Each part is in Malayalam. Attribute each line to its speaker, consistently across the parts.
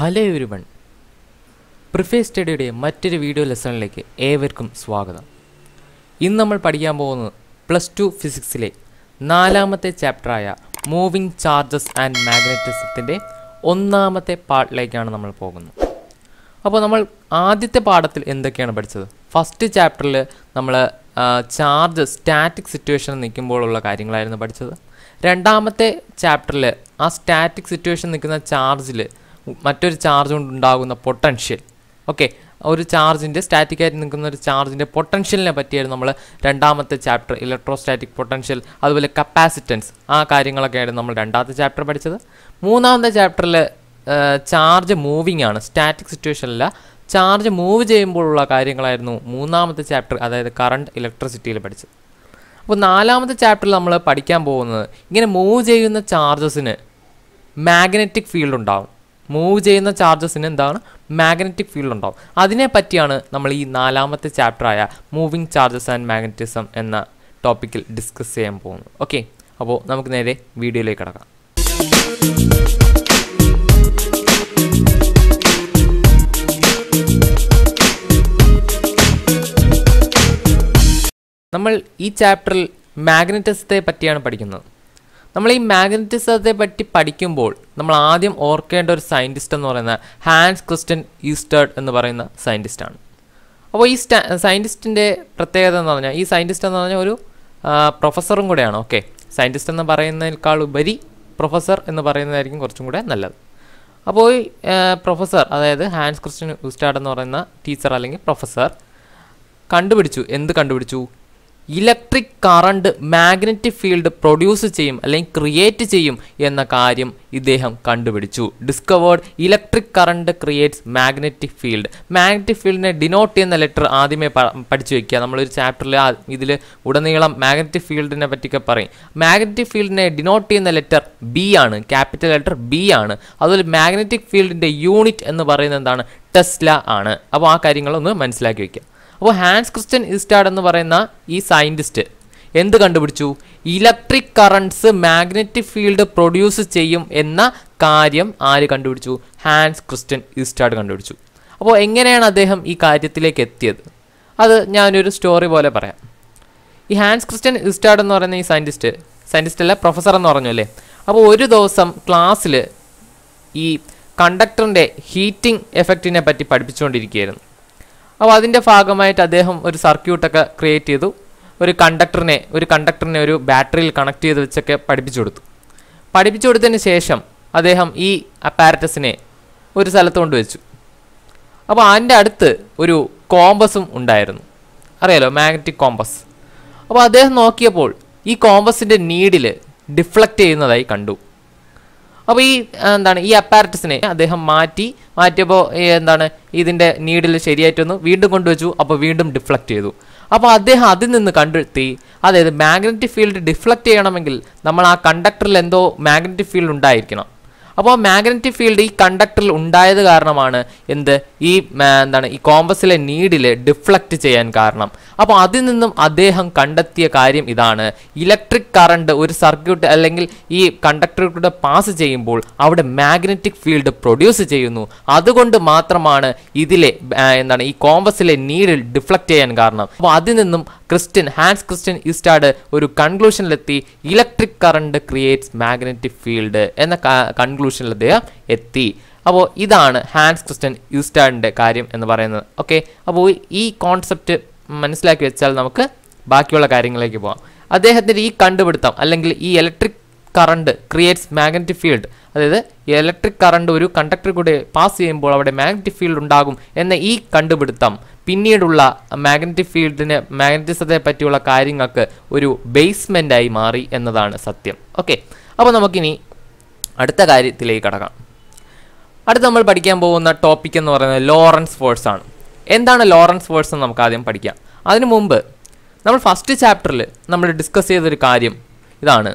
Speaker 1: ഹലോ എവരിവൺ പ്രിഫേ സ്റ്റഡിയുടെ മറ്റൊരു വീഡിയോ ലെസണിലേക്ക് ഏവർക്കും സ്വാഗതം. ഇന്ന് നമ്മൾ പഠിക്കാൻ പോകുന്നത് പ്ലസ് ടു ഫിസിക്സിലെ നാലാമത്തെ ചാപ്റ്ററായ മൂവിങ് ചാർജസ് ആൻഡ് മാഗ്നറ്റിസത്തിന്റെ ഒന്നാമത്തെ പാർട്ടിലേക്കാണ് നമ്മൾ പോകുന്നത്. അപ്പോൾ നമ്മൾ ആദ്യത്തെ പാഠത്തിൽ എന്തൊക്കെയാണ് പഠിച്ചത്? ഫസ്റ്റ് ചാപ്റ്ററിൽ നമ്മൾ ചാർജ് സ്റ്റാറ്റിക് സിറ്റുവേഷൻ നിൽക്കുമ്പോഴുള്ള കാര്യങ്ങളായിരുന്നു പഠിച്ചത്. രണ്ടാമത്തെ ചാപ്റ്ററിൽ ആ സ്റ്റാറ്റിക് സിറ്റുവേഷൻ നിൽക്കുന്ന ചാർജിൽ മറ്റൊരു ചാർജ് കൊണ്ടുണ്ടാകുന്ന പൊട്ടൻഷ്യൽ ഓക്കെ ഒരു ചാർജിന്റെ സ്റ്റാറ്റിക്കായിട്ട് നിൽക്കുന്ന ഒരു ചാർജിന്റെ പൊട്ടൻഷ്യലിനെ പറ്റിയായിരുന്നു നമ്മൾ രണ്ടാമത്തെ ചാപ്റ്റർ ഇലക്ട്രോസ്റ്റാറ്റിക് പൊട്ടൻഷ്യൽ അതുപോലെ കപ്പാസിറ്റൻസ് ആ കാര്യങ്ങളൊക്കെയായിരുന്നു നമ്മൾ രണ്ടാമത്തെ ചാപ്റ്റർ പഠിച്ചത്. മൂന്നാമത്തെ ചാപ്റ്ററിൽ ചാർജ് മൂവിങ് ആണ്. സ്റ്റാറ്റിക് സിറ്റുവേഷനില്ല ചാർജ് മൂവ് ചെയ്യുമ്പോഴുള്ള കാര്യങ്ങളായിരുന്നു മൂന്നാമത്തെ ചാപ്റ്റർ അതായത് കറണ്ട് ഇലക്ട്രിസിറ്റിയിൽ പഠിച്ചത്. അപ്പോൾ നാലാമത്തെ ചാപ്റ്ററിൽ നമ്മൾ പഠിക്കാൻ പോകുന്നത് ഇങ്ങനെ മൂവ് ചെയ്യുന്ന ചാർജസിന് മാഗ്നറ്റിക് ഫീൽഡ് ഉണ്ടാവും. മൂവ് ചെയ്യുന്ന ചാർജസിന് എന്താണ്? മാഗ്നറ്റിക് ഫീൽഡ് ഉണ്ടാവും. അതിനെ പറ്റിയാണ് നമ്മൾ ഈ നാലാമത്തെ ചാപ്റ്ററായ മൂവിങ് ചാർജസ് ആൻഡ് മാഗ്നറ്റിസം എന്ന ടോപ്പിക്കിൽ ഡിസ്കസ് ചെയ്യാൻ പോകുന്നത്. ഓക്കെ അപ്പോൾ നമുക്ക് നേരെ വീഡിയോയിലേക്ക് കിടക്കാം. നമ്മൾ ഈ ചാപ്റ്ററിൽ മാഗ്നറ്റിസത്തെ പറ്റിയാണ് പഠിക്കുന്നത്. നമ്മൾ ഈ മാഗ്നറ്റിസത്തെ പറ്റി പഠിക്കുമ്പോൾ നമ്മൾ ആദ്യം ഓർക്കേണ്ട ഒരു സയന്റിസ്റ്റ് എന്ന് പറയുന്ന ഹാൻസ് ക്രിസ്റ്റൻ ഈസ്റ്റേർഡ് എന്ന് പറയുന്ന സയന്റിസ്റ്റാണ് അപ്പോൾ ഈ സ്റ്റാ സയന്റിസ്റ്റിന്റെ പ്രത്യേകത എന്ന് പറഞ്ഞാൽ ഈ സയന്റിസ്റ്റ് എന്ന് പറഞ്ഞാൽ ഒരു പ്രൊഫസറും കൂടെയാണ് ഓക്കെ? സയന്റിസ്റ്റ് എന്ന് പറയുന്നതിനേക്കാൾ ഉപരി പ്രൊഫസർ എന്ന് പറയുന്നതായിരിക്കും കുറച്ചും കൂടെ നല്ലത്. അപ്പോൾ ഈ പ്രൊഫസർ അതായത് ഹാൻസ് ക്രിസ്റ്റൻ ഈസ്റ്റാർഡ് എന്ന് പറയുന്ന ടീച്ചർ അല്ലെങ്കിൽ പ്രൊഫസർ കണ്ടുപിടിച്ചു. എന്ത് കണ്ടുപിടിച്ചു? Electric current magnetic field produce ചെയ്യും അല്ലെങ്കിൽ ക്രിയേറ്റ് ചെയ്യും എന്ന കാര്യം ഇദ്ദേഹം കണ്ടുപിടിച്ചു. Discovered electric current creates magnetic field. Magnetic ഫീൽഡിനെ ഡിനോട്ട് ചെയ്യുന്ന ലെറ്റർ ആദ്യമേ പഠിച്ചു വെക്കുക. നമ്മളൊരു ചാപ്റ്ററിൽ ഇതിൽ ഉടനീളം മാഗ്നറ്റിക് ഫീൽഡിനെ പറ്റിയൊക്കെ പറയും. മാഗ്നറ്റിക് ഫീൽഡിനെ ഡിനോട്ട് ചെയ്യുന്ന ലെറ്റർ ബി ആണ്. ക്യാപിറ്റൽ ലെറ്റർ ബി ആണ്. അതുപോലെ മാഗ്നറ്റിക് ഫീൽഡിന്റെ യൂണിറ്റ് എന്ന് പറയുന്നത് എന്താണ്? ടെസ്ല ആണ്. അപ്പോൾ ആ കാര്യങ്ങളൊന്ന് മനസ്സിലാക്കി വയ്ക്കുക അപ്പോൾ ഹാൻസ് ക്രിസ്റ്റ്യൻ ഇസ്റ്റാഡ് എന്ന് പറയുന്ന ഈ സയന്റിസ്റ്റ് എന്ത് കണ്ടുപിടിച്ചു? Electric currents magnetic field produce ചെയ്യും എന്ന കാര്യം ആര് കണ്ടുപിടിച്ചു? ഹാൻസ് ക്രിസ്റ്റ്യൻ ഇസ്റ്റാഡ് കണ്ടുപിടിച്ചു. അപ്പോൾ എങ്ങനെയാണ് അദ്ദേഹം ഈ കാര്യത്തിലേക്ക് എത്തിയത്? അത് ഞാനൊരു സ്റ്റോറി പോലെ പറയാം. ഈ ഹാൻസ് ക്രിസ്റ്റ്യൻ ഇസ്റ്റാഡ് എന്ന് പറയുന്ന ഈ സയന്റിസ്റ്റ് സയന്റിസ്റ്റ് അല്ല പ്രൊഫസർ എന്ന് പറഞ്ഞു അല്ലേ? അപ്പോൾ ഒരു ദിവസം ക്ലാസ്സിൽ ഈ കണ്ടക്ടറിന്റെ ഹീറ്റിംഗ് എഫക്റ്റിനെ പറ്റി പഠിപ്പിച്ചുകൊണ്ടിരിക്കുകയായിരുന്നു. അപ്പോൾ അതിന്റെ ഭാഗമായിട്ട് അദ്ദേഹം ഒരു സർക്യൂട്ടൊക്കെ ക്രിയേറ്റ് ചെയ്തു. ഒരു കണ്ടക്ടറിനെ ഒരു കണ്ടക്ടറിനെ ഒരു ബാറ്ററിയിൽ കണക്ട് ചെയ്ത് വെച്ചൊക്കെ പഠിപ്പിച്ചു കൊടുത്തു. പഠിപ്പിച്ചു കൊടുത്തതിന് ശേഷം അദ്ദേഹം ഈ അപ്പാരറ്റസിനെ ഒരു സ്ഥലത്ത് കൊണ്ടുവച്ചു അപ്പോൾ അതിന്റെ അടുത്ത് ഒരു കോമ്പസും ഉണ്ടായിരുന്നു. അറിയാലോ മാഗ്നറ്റിക് കോമ്പസ് അപ്പോൾ അദ്ദേഹം നോക്കിയപ്പോൾ ഈ കോമ്പസിന്റെ നീഡിൽ ഡിഫ്ലക്റ്റ് ചെയ്യുന്നതായി കണ്ടു. അപ്പോൾ ഈ എന്താണ് ഈ അപ്പാരറ്റസിനെ അദ്ദേഹം മാറ്റി മാറ്റിയപ്പോൾ എന്താണ് ഇതിന്റെ നീഡിൽ ശരിയായിട്ടൊന്ന് വീണ്ടും കൊണ്ടുവച്ചു അപ്പോൾ വീണ്ടും ഡിഫ്ലക്റ്റ് ചെയ്തു. അപ്പോൾ അദ്ദേഹം അതിൽ നിന്ന് കണ്ടെത്തി അതായത് മാഗ്നറ്റിക് ഫീൽഡ് ഡിഫ്ലക്റ്റ് ചെയ്യണമെങ്കിൽ നമ്മൾ ആ കണ്ടക്ടറിൽ എന്തോ മാഗ്നറ്റിക് ഫീൽഡ് ഉണ്ടായിരിക്കണം. അപ്പോൾ മാഗ്നറ്റിക് ഫീൽഡ് ഈ കണ്ടക്ടറിൽ ഉണ്ടായത് കാരണമാണ് എന്ത്? ഈ എന്താണ് ഈ കോമ്പസിലെ നീഡിൽ ഡിഫ്ലക്റ്റ് ചെയ്യാൻ കാരണം. അപ്പോൾ അതിൽ നിന്നും അദ്ദേഹം കണ്ടെത്തിയ കാര്യം ഇതാണ്. ഇലക്ട്രിക് കറണ്ട് ഒരു സർക്യൂട്ട് അല്ലെങ്കിൽ ഈ കണ്ടക്ടറിലൂടെ പാസ് ചെയ്യുമ്പോൾ അവിടെ മാഗ്നറ്റിക് ഫീൽഡ് പ്രൊഡ്യൂസ് ചെയ്യുന്നു. അതുകൊണ്ട് മാത്രമാണ് ഇതിലെ എന്താണ് ഈ കോമ്പസിലെ നീഡിൽ ഡിഫ്ലക്റ്റ് ചെയ്യാൻ കാരണം. അപ്പോൾ അതിൽ നിന്നും ക്രിസ്റ്റ്യൻ ഹാൻസ് ക്രിസ്റ്റ്യൻ ഈസ്റ്റാഡ് ഒരു കൺക്ലൂഷനിലെത്തി electric current creates magnetic field എന്ന കൺക്ലൂഷനിൽ അദ്ദേഹം എത്തി. അപ്പോൾ ഇതാണ് ഹാൻസ് ക്രിസ്റ്റൻ യൂസ്റ്റാഡിന്റെ കാര്യം എന്ന് പറയുന്നത്. ഓക്കെ അപ്പോൾ ഈ കോൺസെപ്റ്റ് മനസ്സിലാക്കി വെച്ചാൽ നമുക്ക് ബാക്കിയുള്ള കാര്യങ്ങളിലേക്ക് പോകാം അദ്ദേഹത്തിന്റെ ഈ കണ്ടുപിടുത്തം അല്ലെങ്കിൽ ഈ electric current creates magnetic field അതായത് ഇലക്ട്രിക് കറണ്ട് ഒരു കണ്ടക്ടർ കൂടെ പാസ് ചെയ്യുമ്പോൾ അവിടെ മാഗ്നറ്റിക് ഫീൽഡ് ഉണ്ടാകും എന്ന ഈ കണ്ടുപിടുത്തം പിന്നീടുള്ള മാഗ്നറ്റിക് ഫീൽഡിന് മാഗ്നറ്റിസത്തെ പറ്റിയുള്ള കാര്യങ്ങൾക്ക് ഒരു ബേസ്മെന്റായി മാറി എന്നതാണ് സത്യം. ഓക്കെ അപ്പോൾ നമുക്കിനി അടുത്ത കാര്യത്തിലേക്ക് കടക്കാം. അടുത്ത് നമ്മൾ പഠിക്കാൻ പോകുന്ന ടോപ്പിക് എന്ന് പറയുന്നത് ലോറൻസ് ഫോഴ്സ് ആണ്. എന്താണ് ലോറൻസ് ഫോഴ്സ് എന്ന് നമുക്ക് ആദ്യം പഠിക്കാം. അതിനു മുമ്പ് നമ്മൾ ഫസ്റ്റ് ചാപ്റ്ററിൽ നമ്മൾ ഡിസ്കസ് ചെയ്തൊരു കാര്യം ഇതാണ്.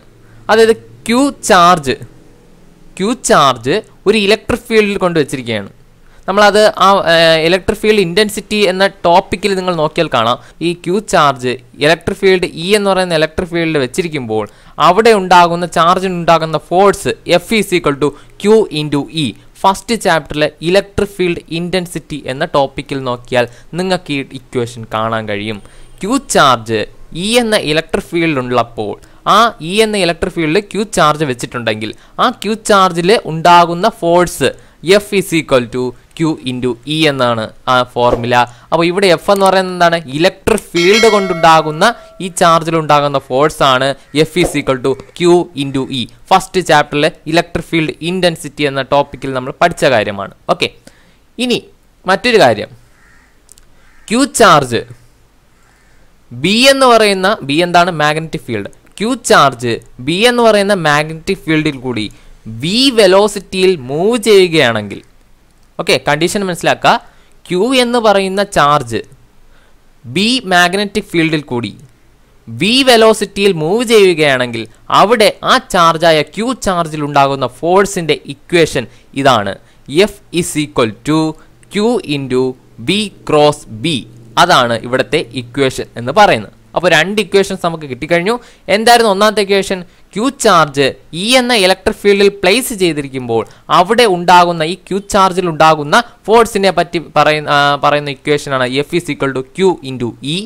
Speaker 1: അതായത് ക്യൂ ചാർജ് ക്യൂ ചാർജ് ഒരു ഇലക്ട്രിക് ഫീൽഡിൽ കൊണ്ട് വെച്ചിരിക്കുകയാണ് നമ്മളത് ആ ഇലക്ട്രിക് ഫീൽഡ് ഇന്റൻസിറ്റി എന്ന ടോപ്പിക്കിൽ നിങ്ങൾ നോക്കിയാൽ കാണാം. ഈ Q charge electric field E എന്ന് പറയുന്ന ഇലക്ട്രിക് ഫീൽഡ് വെച്ചിരിക്കുമ്പോൾ അവിടെ ഉണ്ടാകുന്ന ചാർജിനുണ്ടാകുന്ന force F is equal to Q into E first ചാപ്റ്ററിലെ electric field intensity എന്ന ടോപ്പിക്കിൽ നോക്കിയാൽ നിങ്ങൾക്ക് ഈ ഇക്വേഷൻ കാണാൻ കഴിയും. ക്യൂ ചാർജ് ഇ എന്ന ഇലക്ട്രിക് ഫീൽഡ് ഉള്ളപ്പോൾ ആ ഇ എന്ന ഇലക്ട്രിക് ഫീൽഡിൽ ക്യൂ ചാർജ് വെച്ചിട്ടുണ്ടെങ്കിൽ ആ ക്യൂ ചാർജിൽ ഉണ്ടാകുന്ന force F is equal to Q into E എന്നാണ് ആ ഫോർമുല അപ്പോൾ ഇവിടെ എഫ് എന്ന് പറയുന്നത് എന്താണ്? ഇലക്ട്രിക് ഫീൽഡ് കൊണ്ടുണ്ടാകുന്ന ഈ ചാർജിൽ ഉണ്ടാകുന്ന ഫോഴ്സ് ആണ് F is equal to Q into E first ചാപ്റ്ററിൽ ഇലക്ട്രിക് ഫീൽഡ് ഇന്റൻസിറ്റി എന്ന ടോപ്പിക്കിൽ നമ്മൾ പഠിച്ച കാര്യമാണ്. ഓക്കെ ഇനി മറ്റൊരു കാര്യം. ക്യൂ ചാർജ് ബി എന്ന് പറയുന്ന ബി എന്താണ്? Magnetic field q charge B എന്ന് പറയുന്ന മാഗ്നറ്റിക് ഫീൽഡിൽ കൂടി വി വെലോസിറ്റിയിൽ മൂവ് ചെയ്യുകയാണെങ്കിൽ ഓക്കെ കണ്ടീഷൻ മനസ്സിലാക്കുക ക്യൂ എന്ന് പറയുന്ന ചാർജ് ബി മാഗ്നറ്റിക് ഫീൽഡിൽ കൂടി വി വെലോസിറ്റിയിൽ മൂവ് ചെയ്യുകയാണെങ്കിൽ അവിടെ ആ ചാർജായ ക്യൂ ചാർജിൽ ഉണ്ടാകുന്ന ഫോഴ്സിന്റെ ഇക്വേഷൻ ഇതാണ്. F is equal to Q into B cross B അതാണ് ഇവിടുത്തെ ഇക്വേഷൻ എന്ന് പറയുന്നത്. അപ്പോൾ രണ്ട് ഇക്വേഷൻസ് നമുക്ക് കിട്ടിക്കഴിഞ്ഞു. എന്തായിരുന്നു ഒന്നാമത്തെ ഇക്വേഷൻ ക്യൂ ചാർജ് ഈ എന്ന ഇലക്ട്രിക് ഫീൽഡിൽ പ്ലേസ് ചെയ്തിരിക്കുമ്പോൾ അവിടെ ഉണ്ടാകുന്ന ഈ ക്യൂ ചാർജിൽ ഉണ്ടാകുന്ന ഫോഴ്സിനെ പറ്റി പറയുന്ന പറയുന്ന ഇക്വേഷനാണ് F is equal to Q into E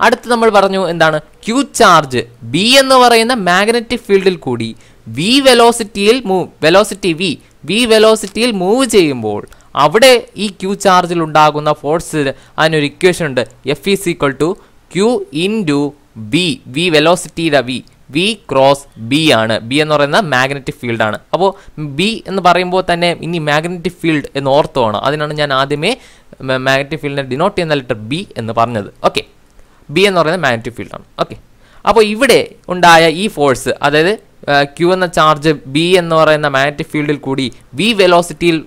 Speaker 1: അടുത്ത് നമ്മൾ പറഞ്ഞു എന്താണ്? ക്യൂ ചാർജ് ബി എന്ന് പറയുന്ന മാഗ്നറ്റിക് ഫീൽഡിൽ കൂടി വി വെലോസിറ്റിയിൽ മൂവ് വെലോസിറ്റി വി വി വെലോസിറ്റിയിൽ മൂവ് ചെയ്യുമ്പോൾ അവിടെ ഈ ക്യൂ ചാർജിൽ ഉണ്ടാകുന്ന ഫോഴ്സ് അതിനൊരു ഇക്വേഷൻ ഉണ്ട്. F is equal to Q to B V വെലോസിറ്റിയുടെ V V cross B ആണ്. ബി എന്ന് പറയുന്ന മാഗ്നറ്റിക് ഫീൽഡ് ആണ്. അപ്പോൾ ബി എന്ന് പറയുമ്പോൾ തന്നെ ഇനി മാഗ്നറ്റിക് ഫീൽഡ് എന്ന് ഓർത്ത് വേണം അതിനാണ് ഞാൻ ആദ്യമേ മാഗ്നറ്റിക് ഫീൽഡിനെ ഡിനോട്ട് ചെയ്യുന്ന ലെറ്റർ ബി എന്ന് പറഞ്ഞത്. ഓക്കെ ബി എന്ന് പറയുന്ന മാഗ്നറ്റിക് ഫീൽഡാണ് ഓക്കെ അപ്പോൾ ഇവിടെ ഉണ്ടായ ഈ ഫോഴ്സ് അതായത് ക്യൂ എന്ന ചാർജ് ബി എന്ന് പറയുന്ന മാഗ്നറ്റിക് ഫീൽഡിൽ കൂടി വി വെലോസിറ്റിയിൽ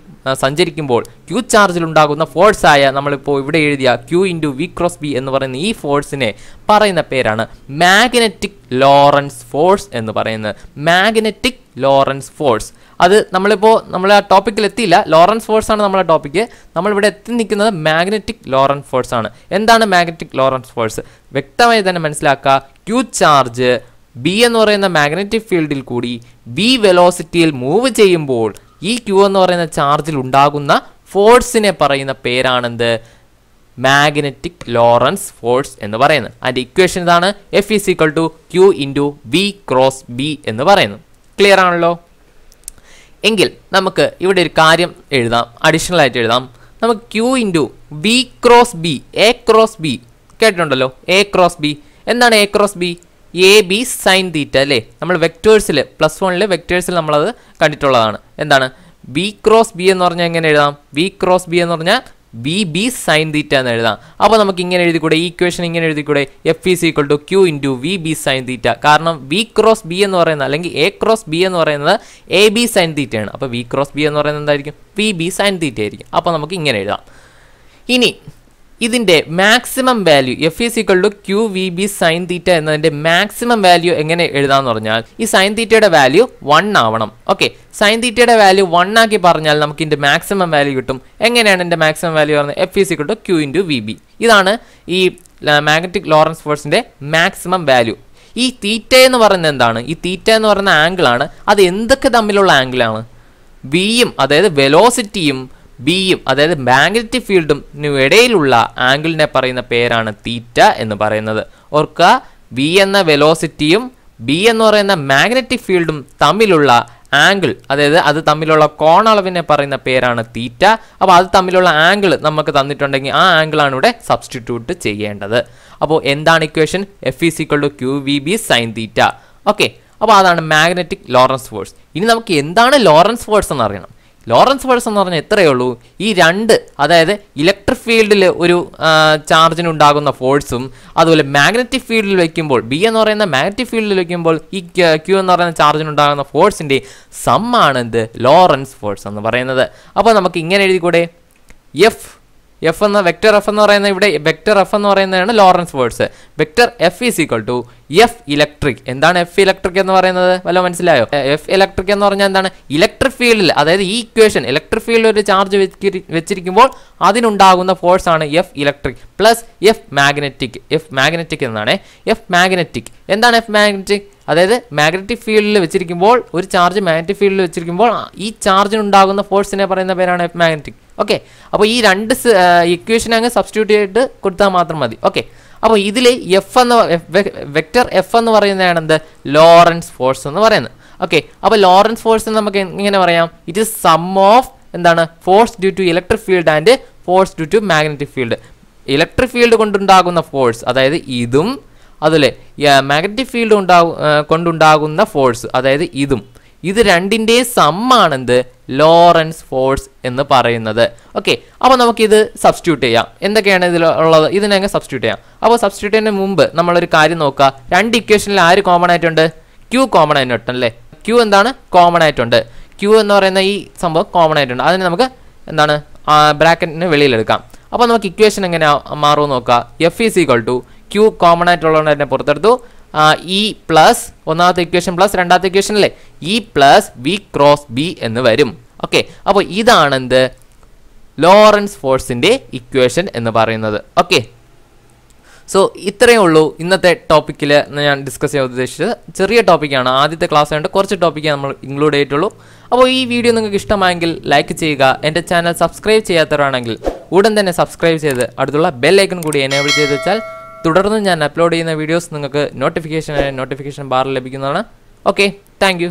Speaker 1: സഞ്ചരിക്കുമ്പോൾ ക്യൂ ചാർജിൽ ഉണ്ടാകുന്ന ഫോഴ്സായ നമ്മളിപ്പോൾ ഇവിടെ എഴുതിയ Q into V cross B എന്ന് പറയുന്ന ഈ ഫോഴ്സിനെ പറയുന്ന പേരാണ് മാഗ്നറ്റിക് ലോറൻസ് ഫോഴ്സ് എന്ന് പറയുന്നത്. മാഗ്നറ്റിക് ലോറൻസ് ഫോഴ്സ് അത് നമ്മളിപ്പോൾ നമ്മൾ ആ ടോപ്പിക്കിൽ എത്തിയില്ല. ലോറൻസ് ഫോഴ്സ് ആണ് നമ്മളെ ടോപ്പിക്ക് നമ്മളിവിടെ എത്തി നിൽക്കുന്നത് മാഗ്നറ്റിക് ലോറൻസ് ഫോഴ്സ് ആണ്. എന്താണ് മാഗ്നറ്റിക് ലോറൻസ് ഫോഴ്സ് വ്യക്തമായി തന്നെ മനസ്സിലാക്കുക. ക്യൂ ചാർജ് ബി എന്ന് പറയുന്ന മാഗ്നറ്റിക് ഫീൽഡിൽ കൂടി ബി വെലോസിറ്റിയിൽ മൂവ് ചെയ്യുമ്പോൾ ഈ ക്യൂ എന്ന് പറയുന്ന ചാർജിൽ ഉണ്ടാകുന്ന ഫോഴ്സിനെ പറയുന്ന പേരാണെന്ത്? മാഗ്നറ്റിക് ലോറൻസ് ഫോഴ്സ് എന്ന് പറയുന്നത്. അതിന്റെ ഇക്വേഷൻ ഇതാണ് F is equal to Q into V cross B എന്ന് പറയുന്നു ക്ലിയർ ആണല്ലോ? എങ്കിൽ നമുക്ക് ഇവിടെ ഒരു കാര്യം എഴുതാം. അഡീഷണൽ ആയിട്ട് എഴുതാം. നമുക്ക് Q into B cross B A cross B കേട്ടിട്ടുണ്ടല്ലോ? എ ക്രോസ് ബി എന്താണ് A cross B A B sine theta അല്ലേ? നമ്മൾ വെക്ടേഴ്സിൽ പ്ലസ് വണ്ണിൽ വെക്ടേഴ്സിൽ നമ്മളത് കണ്ടിട്ടുള്ളതാണ്. എന്താണ്? ബി ക്രോസ് ബി എന്ന് പറഞ്ഞാൽ എങ്ങനെ എഴുതാം? ബി ക്രോസ് ബി എന്ന് പറഞ്ഞാൽ ബി ബി സൈൻ തീറ്റ എന്ന് എഴുതാം. അപ്പോൾ നമുക്ക് ഇങ്ങനെ എഴുതിക്കൂടെ? ഈ ഇക്വേഷൻ ഇങ്ങനെ എഴുതിക്കൂടെ? F is equal to Q into V B sine theta കാരണം വി ക്രോസ് ബി എന്ന് പറയുന്നത് അല്ലെങ്കിൽ എ ക്രോസ് ബി എന്ന് പറയുന്നത് എ ബി സൈൻ തീറ്റയാണ് അപ്പോൾ വി ക്രോസ് ബി എന്ന് പറയുന്നത് എന്തായിരിക്കും? വി ബി സൈൻ തീറ്റ ആയിരിക്കും. അപ്പോൾ നമുക്ക് ഇങ്ങനെ എഴുതാം. ഇനി ഇതിന്റെ maximum value F is equal to Q V B sine theta എന്നതിന്റെ മാക്സിമം വാല്യൂ എങ്ങനെ എഴുതാന്ന് പറഞ്ഞാൽ ഈ സൈൻ തീറ്റയുടെ വാല്യൂ വൺ ആവണം. ഓക്കെ സൈൻ തീറ്റയുടെ വാല്യൂ വൺ ആക്കി പറഞ്ഞാൽ നമുക്ക് ഇതിന്റെ മാക്സിമം വാല്യൂ കിട്ടും. എങ്ങനെയാണ് എന്റെ മാക്സിമം വാല്യൂ പറഞ്ഞത്? F is equal to Q into V B ഇതാണ് ഈ മാഗ്നറ്റിക് ലോറൻസ് ഫോഴ്സിന്റെ മാക്സിമം വാല്യൂ ഈ തീറ്റ എന്ന് പറയുന്നത് എന്താണ്? ഈ തീറ്റ എന്ന് പറയുന്ന ആംഗിളാണ് അത് എന്തൊക്കെ തമ്മിലുള്ള ആംഗിളാണ് വിയും അതായത് വെലോസിറ്റിയും ബിയും അതായത് മാഗ്നറ്റിക് ഫീൽഡും ഇടയിലുള്ള ആംഗിളിനെ പറയുന്ന പേരാണ് തീറ്റ എന്ന് പറയുന്നത്. ഓർക്കുക വി എന്ന വെലോസിറ്റിയും ബി എന്ന് പറയുന്ന മാഗ്നറ്റിക് ഫീൽഡും തമ്മിലുള്ള ആംഗിൾ അതായത് അത് തമ്മിലുള്ള കോണളവിനെ പറയുന്ന പേരാണ് തീറ്റ അപ്പോൾ അത് തമ്മിലുള്ള ആംഗിൾ നമുക്ക് തന്നിട്ടുണ്ടെങ്കിൽ ആ ആംഗിളാണ് ഇവിടെ സബ്സ്റ്റിറ്റ്യൂട്ട് ചെയ്യേണ്ടത്. അപ്പോൾ എന്താണ് equation F is equal to Q V B sine theta okay അപ്പോൾ അതാണ് മാഗ്നറ്റിക് ലോറൻസ് ഫോഴ്സ് ഇനി നമുക്ക് എന്താണ് ലോറൻസ് ഫോഴ്സ് എന്ന് അറിയണം ലോറൻസ് ഫോഴ്സ് എന്ന് പറഞ്ഞാൽ എത്രയേ ഉള്ളൂ. ഈ രണ്ട് അതായത് ഇലക്ട്രിക് ഫീൽഡിൽ ഒരു ചാർജിനുണ്ടാകുന്ന ഫോഴ്സും അതുപോലെ മാഗ്നറ്റിക് ഫീൽഡിൽ വയ്ക്കുമ്പോൾ ബി എന്ന് പറയുന്ന മാഗ്നറ്റിക് ഫീൽഡിൽ വയ്ക്കുമ്പോൾ ഈ ക്യൂ എന്ന് പറയുന്ന ചാർജിനുണ്ടാകുന്ന ഫോഴ്സിന്റെ സമ്മാണ് എന്ത്? ലോറൻസ് ഫോഴ്സ് എന്ന് പറയുന്നത്. അപ്പോൾ നമുക്ക് ഇങ്ങനെ എഴുതിക്കൂടെ? എഫ് എഫ് എന്ന വെക്ടർ എഫ് എന്ന് പറയുന്ന ഇവിടെ വെക്ടർ എഫ് എന്ന് പറയുന്നതാണ് Lorentz words vector F is equal to F electric എന്താണ് എഫ് ഇലക്ട്രിക് എന്ന് പറയുന്നത്? വല്ല മനസ്സിലായോ? എഫ് ഇലക്ട്രിക് എന്ന് പറഞ്ഞാൽ എന്താണ്? ഇലക്ട്രിക് ഫീൽഡിൽ അതായത് ഈ ഇക്വേഷൻ ഇലക്ട്രിക് ഫീൽഡിൽ ഒരു ചാർജ് വെച്ചിരിക്കുമ്പോൾ അതിനുണ്ടാകുന്ന ഫോഴ്സ് ആണ് F electric plus F magnetic F magnetic എന്നാണ്. എഫ് മാഗ്നറ്റിക് എന്താണ് എഫ് മാഗ്നറ്റിക് അതായത് മാഗ്നറ്റിക് ഫീൽഡിൽ വെച്ചിരിക്കുമ്പോൾ ഒരു ചാർജ് മാഗ്നറ്റിക് ഫീൽഡിൽ വെച്ചിരിക്കുമ്പോൾ ഈ ചാർജിനുണ്ടാകുന്ന ഫോഴ്സിനെ പറയുന്ന പേരാണ് എഫ് മാഗ്നറ്റിക് ഓക്കെ അപ്പോൾ ഈ രണ്ട് ഇക്വേഷൻ അങ്ങ് സബ്സ്റ്റിറ്റ്യൂട്ട് ചെയ്തിട്ട് കൊടുത്താൽ മാത്രം മതി. ഓക്കെ അപ്പോൾ ഇതിൽ എഫ് എന്ന് വെക്റ്റർ എഫ് എന്ന് പറയുന്നതാണ് എന്ത്? ലോറൻസ് ഫോഴ്സ് എന്ന് പറയുന്നത്. ഓക്കെ അപ്പോൾ ലോറൻസ് ഫോഴ്സ് നമുക്ക് എങ്ങനെ പറയാം. ഇറ്റ് ഇസ് സം ഓഫ് എന്താണ്? Force due to electric field and force due to magnetic field electric field കൊണ്ടുണ്ടാകുന്ന ഫോഴ്സ് അതായത് ഇതും അതുപോലെ മാഗ്നറ്റിക് ഫീൽഡ് ഉണ്ടാകും കൊണ്ടുണ്ടാകുന്ന ഫോഴ്സ് അതായത് ഇതും. ഇത് രണ്ടിന്റെയും സമ്മാണെന്ത് ലോറൻസ് ഫോഴ്സ് എന്ന് പറയുന്നത്. ഓക്കെ അപ്പോൾ നമുക്കിത് സബ്സ്റ്റിറ്റ്യൂട്ട് ചെയ്യാം. എന്തൊക്കെയാണ് ഇതിൽ ഉള്ളത്? ഇതിനങ്ങ് സബ്സ്റ്റിറ്റ്യൂട്ട് ചെയ്യാം. അപ്പോൾ സബ്സ്റ്റിറ്റ്യൂട്ട് ചെയ്യുന്നതിന് മുമ്പ് നമ്മളൊരു കാര്യം നോക്കുക. രണ്ട് ഇക്വേഷനിൽ ആര് കോമൺ ആയിട്ടുണ്ട്? ക്യൂ കോമൺ ആയിട്ടുണ്ട് അല്ലേ? ക്യൂ എന്താണ്? കോമൺ ആയിട്ടുണ്ട്. ക്യൂ എന്ന് പറയുന്ന ഈ സംഭവം കോമൺ ആയിട്ടുണ്ട്. അതിന് നമുക്ക് എന്താണ്? ബ്രാക്കറ്റിന് വെളിയിലെടുക്കാം അപ്പോൾ നമുക്ക് ഇക്വേഷൻ എങ്ങനെ മാറുമെന്ന് നോക്കുക. F is equal to Q common ആയിട്ടുള്ളതുകൊണ്ട് തന്നെ പുറത്തെടുത്തു. ഇ പ്ലസ് ഒന്നാമത്തെ ഇക്വേഷൻ പ്ലസ് രണ്ടാമത്തെ ഇക്വേഷൻ അല്ലേ? E plus B cross B എന്ന് വരും. ഓക്കെ അപ്പോൾ ഇതാണ് എന്ത്? ലോറൻസ് ഫോഴ്സിന്റെ ഇക്വേഷൻ എന്ന് പറയുന്നത്. ഓക്കെ സോ ഇത്രയേ ഉള്ളൂ ഇന്നത്തെ ടോപ്പിക്കിൽ ഞാൻ ഡിസ്കസ് ചെയ്യാൻ ഉദ്ദേശിച്ചത്. ചെറിയ ടോപ്പിക്കാണ് ആദ്യത്തെ ക്ലാസ് ആയതുകൊണ്ട് കുറച്ച് ടോപ്പിക്ക് നമ്മൾ ഇൻക്ലൂഡ് ചെയ്തിട്ടുള്ളൂ. അപ്പോൾ ഈ വീഡിയോ നിങ്ങൾക്ക് ഇഷ്ടമായെങ്കിൽ ലൈക്ക് ചെയ്യുക. എന്റെ ചാനൽ സബ്സ്ക്രൈബ് ചെയ്യാത്തവരാണെങ്കിൽ ഉടൻ തന്നെ സബ്സ്ക്രൈബ് ചെയ്ത് അടുത്തുള്ള ബെൽ ഐക്കൺ കൂടി എനേബിൾ ചെയ്ത് വെച്ചാൽ തുടർന്ന് ഞാൻ അപ്ലോഡ് ചെയ്യുന്ന വീഡിയോസ് നിങ്ങൾക്ക് നോട്ടിഫിക്കേഷൻ നോട്ടിഫിക്കേഷൻ ബാറിൽ ലഭിക്കുന്നതാണ്. Okay thank